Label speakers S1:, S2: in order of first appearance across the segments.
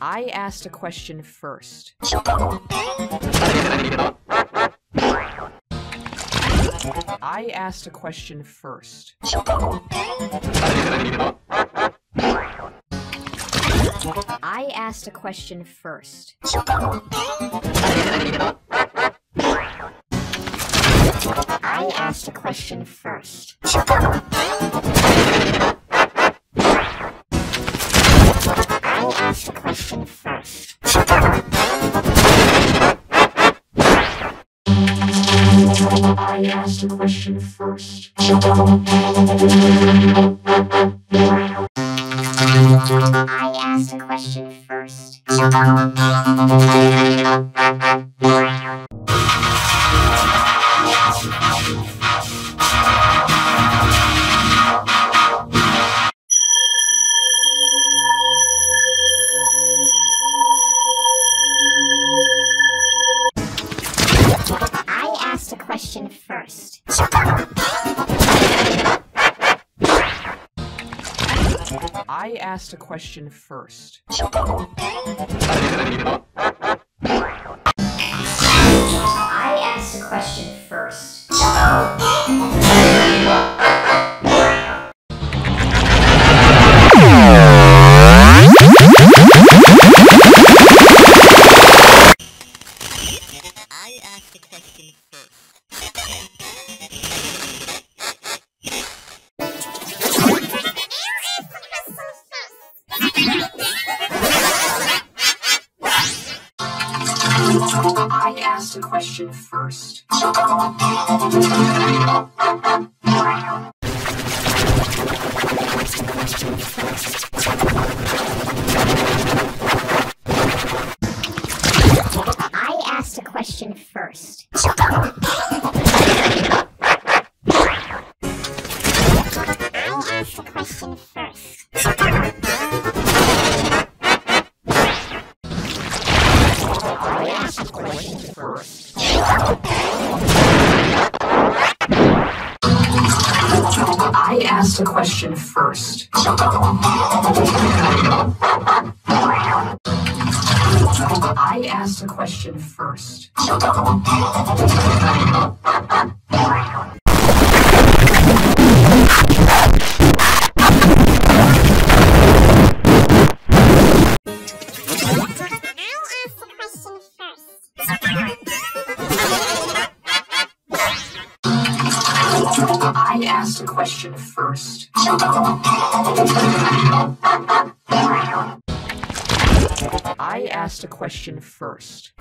S1: I asked a question first. I asked a question first. I asked a question first. I asked a question first. I asked a question first. I asked a question first. I asked a question first. First. I asked a question first. I asked a question first.
S2: I ask the question first.
S1: I asked a question first. Now ask question first. Asked a question first. I asked a question first.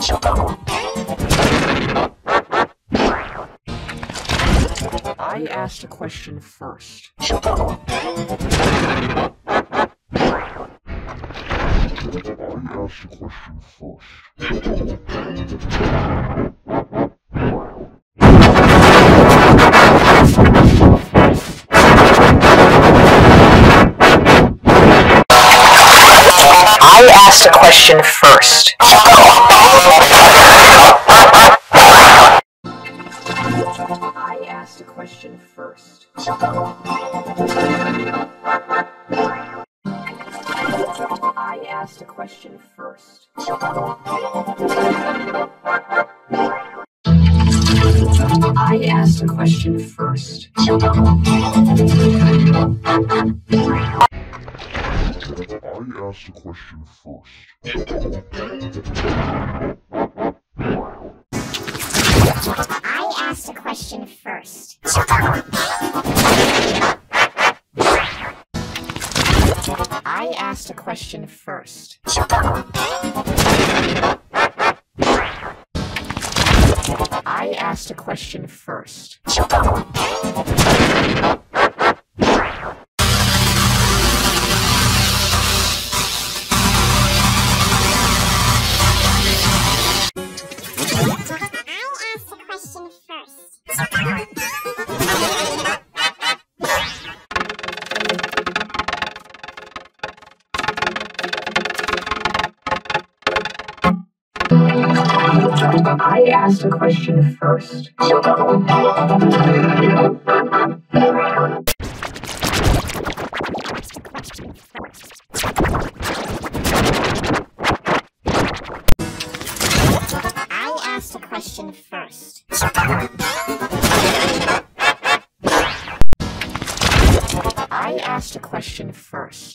S1: I asked a question first. I asked a question first.
S2: I asked a question first.
S1: I asked a question first. I asked a question first. I asked a question first. I asked a question first. I asked a question first. I asked a question first. I asked a question first. I asked a question first. Question first.